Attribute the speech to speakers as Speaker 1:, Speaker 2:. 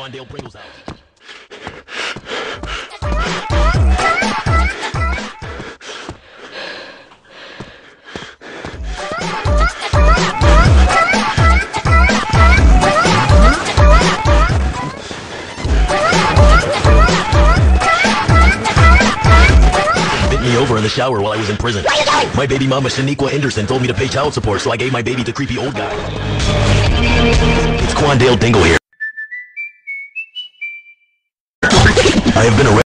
Speaker 1: Quandale Pringle's me over in the shower while I was in prison. My baby mama Shaniqua Anderson told me to pay child support, so I gave my baby to creepy old guy. It's Quandale Dingle here. I have been arrested.